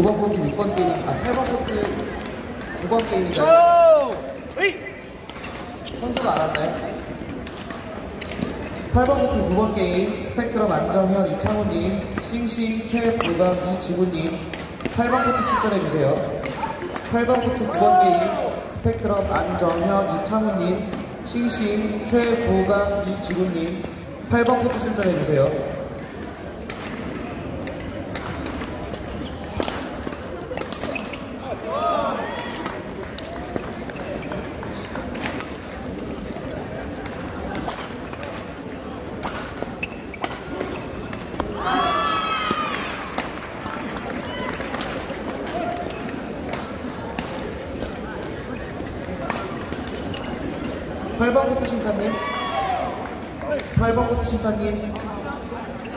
9번 코트 6번 게임, 아 8번 코트 9번 게임인가요? 선수가 안 왔나요? 8번 코트 9번 게임 스펙트럼 안정현 이창훈님 싱싱 최불강 이지구님 8번 코트 출전해주세요 8번 코트 9번 게임 스펙트럼 안정현 이창훈님 싱싱 최불강 이지구님 8번 코트 출전해주세요 팔번 코트 심판님. 8번 코트 심판님.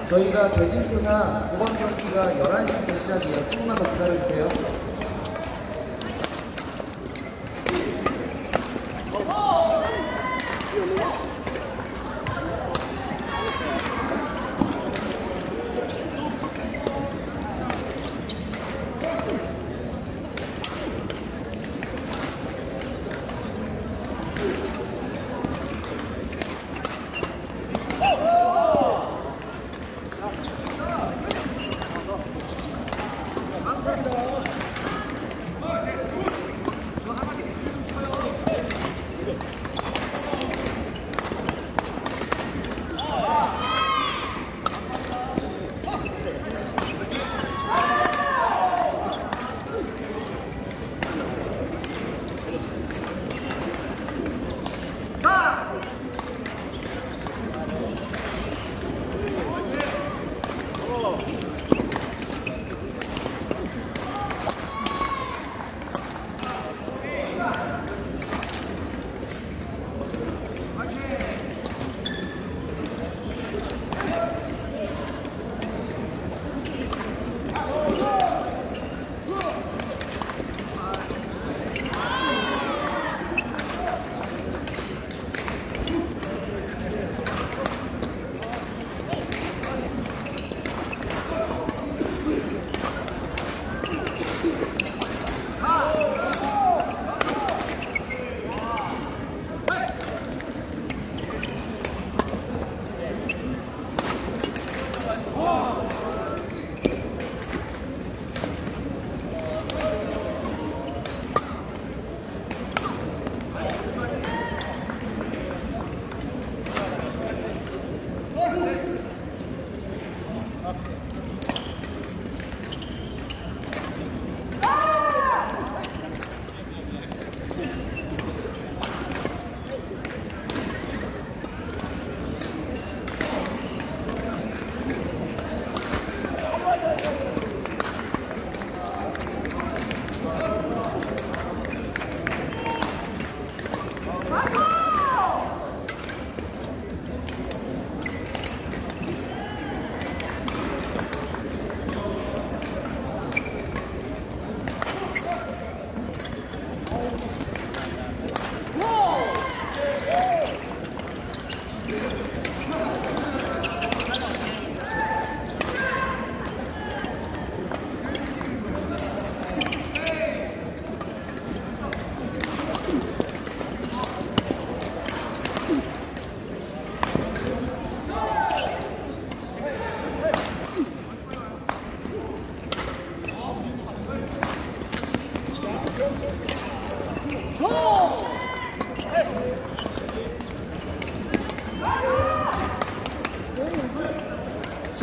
저희가 대진표상 9번 경기가 11시부터 시작이에요. 조금만 더 기다려주세요 Up here.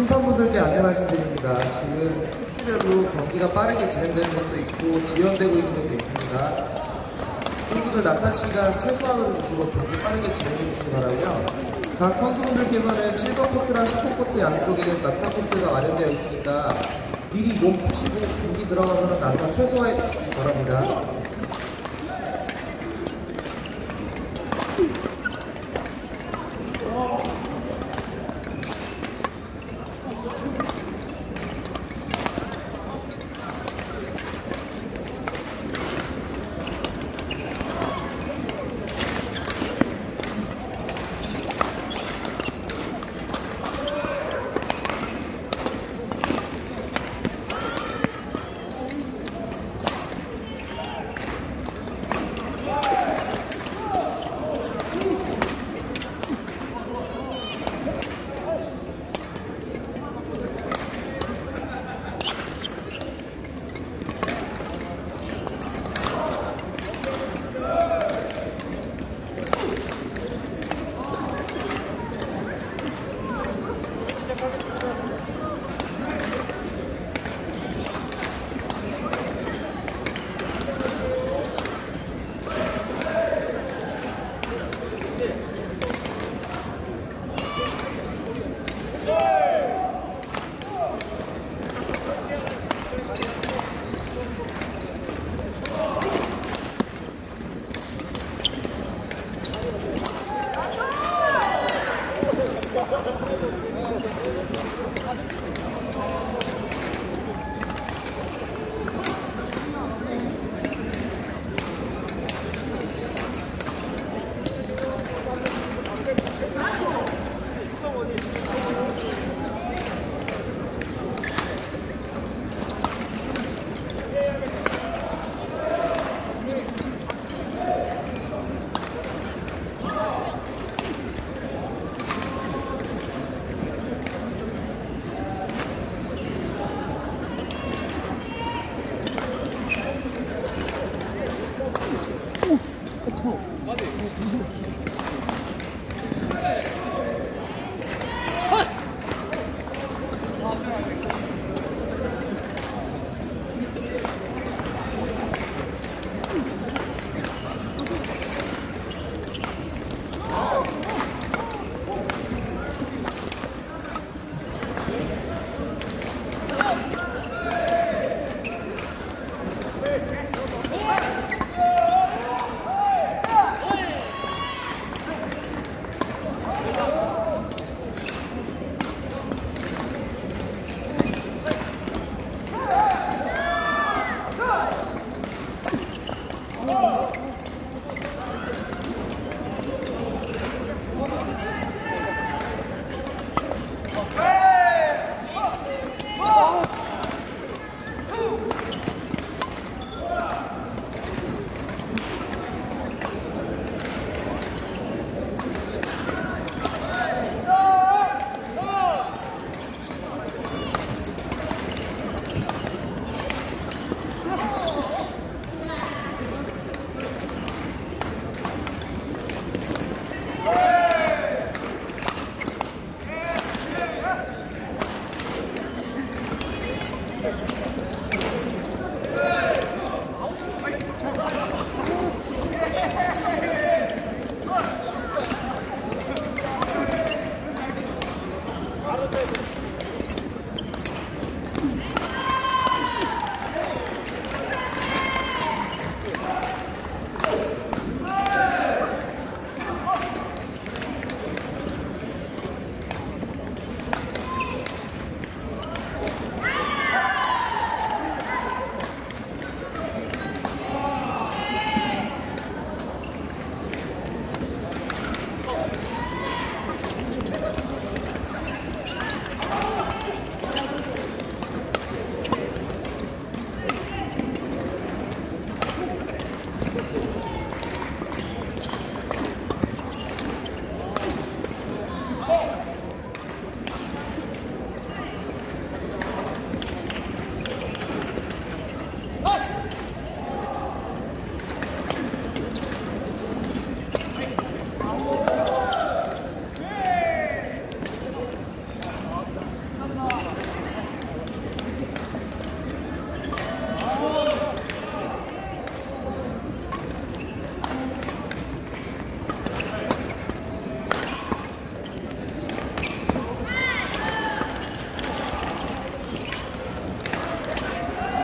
심판분들께 안내 말씀드립니다. 지금 코트별로 경기가 빠르게 진행되는 것도 있고 지연되고 있는 것도 있습니다. 선수들 난타 시간 최소한으로 주시고 경기 빠르게 진행해 주시기 바라고요. 각 선수분들께서는 7번 코트랑 10번 코트 양쪽에 난타 코트가 마련되어 있으니까 미리 몸 푸시고 경기 들어가서는 난타 최소화해 주시기 바랍니다.